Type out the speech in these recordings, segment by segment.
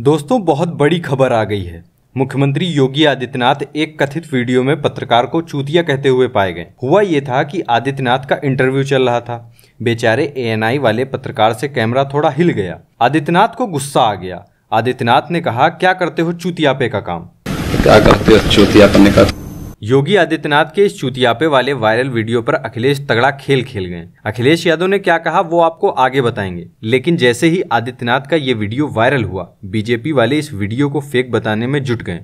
दोस्तों, बहुत बड़ी खबर आ गई है। मुख्यमंत्री योगी आदित्यनाथ एक कथित वीडियो में पत्रकार को चूतिया कहते हुए पाए गए। हुआ ये था कि आदित्यनाथ का इंटरव्यू चल रहा था। बेचारे एएनआई वाले पत्रकार से कैमरा थोड़ा हिल गया। आदित्यनाथ को गुस्सा आ गया। आदित्यनाथ ने कहा, क्या करते हो चूतियापे का काम? क्या करते हो चूतियापने का? योगी आदित्यनाथ के इस चुतियापे वाले वायरल वीडियो पर अखिलेश तगड़ा खेल खेल गए। अखिलेश यादव ने क्या कहा वो आपको आगे बताएँगे। लेकिन जैसे ही आदित्यनाथ का ये वीडियो वायरल हुआ, बीजेपी वाले इस वीडियो को फेक बताने में जुट गए।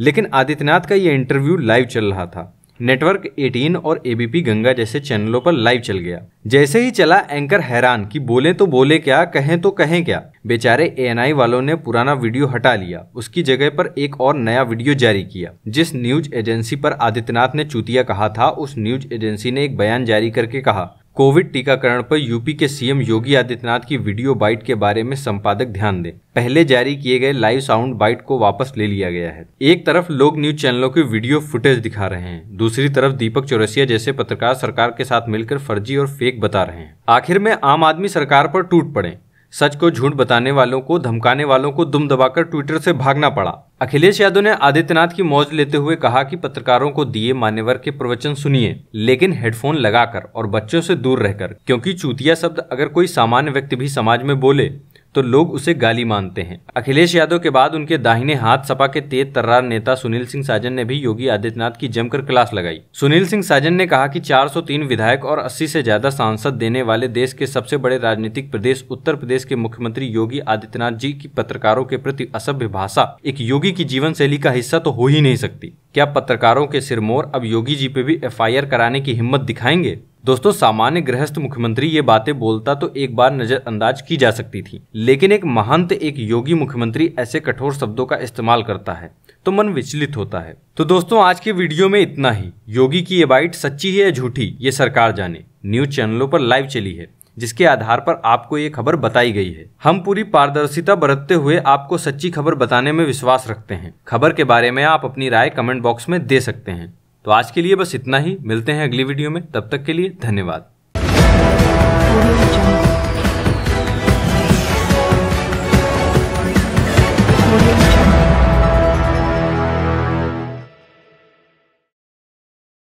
लेकिन आदित्यनाथ का ये इंटरव्यू लाइव चल रहा था। नेटवर्क 18 और एबीपी गंगा जैसे चैनलों पर लाइव चल गया। जैसे ही चला एंकर हैरान कि बोले तो बोले क्या, कहें तो कहें क्या। बेचारे एएनआई वालों ने पुराना वीडियो हटा लिया। उसकी जगह पर एक और नया वीडियो जारी किया। जिस न्यूज़ एजेंसी पर आदित्यनाथ ने चूतिया कहा था, उस न्यूज़ एजेंसी ने एक बयान जारी करके कहा कोविड टीकाकरण पर यूपी के सीएम योगी आदित्यनाथ की वीडियो बाइट के बारे में संपादक ध्यान दें। पहले जारी किए गए लाइव साउंड बाइट को वापस ले लिया गया है। एक तरफ़ लोग न्यूज़ चैनलों की वीडियो फुटेज दिखा रहे हैं। दूसरी तरफ़ दीपक चौरसिया जैसे पत्रकार सरकार के साथ मिलकर फर्जी और फेक बता रहे हैं। आखिर में आम आदमी सरकार पर टूट पड़े। सच को झूठ बताने वालों को, धमकाने वालों को दुम दबाकर ट्विटर से भागना पड़ा। अखिलेश यादव ने आदित्यनाथ की मौज लेते हुए कहा कि पत्रकारों को दिए मान्यवर के प्रवचन सुनिए, लेकिन हेडफोन लगाकर और बच्चों से दूर रहकर, क्योंकि चूतिया शब्द अगर कोई सामान्य व्यक्ति भी समाज में बोले तो लोग उसे गाली मानते हैं। अखिलेश यादव के बाद उनके दाहिने हाथ सपा के तेज तर्रार नेता सुनील सिंह साजन ने भी योगी आदित्यनाथ की जमकर क्लास लगाई। सुनील सिंह साजन ने कहा कि 403 विधायक और 80 से ज़्यादा सांसद देने वाले देश के सबसे बड़े राजनीतिक प्रदेश उत्तर प्रदेश के मुख्यमंत्री योगी आदित्यनाथ जी की पत्रकारों के प्रति असभ्य भाषा, एक योगी की जीवन शैली का हिस्सा तो हो ही नहीं सकती। क्या पत्रकारों के सिरमोर अब योगी जी पे भी एफआईआर कराने की हिम्मत दिखाएँगे? दोस्तों, सामान्य गृहस्थ मुख्यमंत्री ये बातें बोलता तो एक बार नजरअंदाज की जा सकती थी, लेकिन एक महंत, एक योगी मुख्यमंत्री ऐसे कठोर शब्दों का इस्तेमाल करता है तो मन विचलित होता है। तो दोस्तों, आज के वीडियो में इतना ही। योगी की ये बाइट सच्ची है या झूठी, ये सरकार जाने। न्यूज़ चैनलों पर लाइव चली है, जिसके आधार पर आपको ये खबर बताई गई है। हम पूरी पारदर्शिता बरतते हुए आपको सच्ची खबर बताने में विश्वास रखते हैं। खबर के बारे में आप अपनी राय कमेंट बॉक्स में दे सकते हैं। तो आज के लिए बस इतना ही। मिलते हैं अगली वीडियो में। तब तक के लिए धन्यवाद।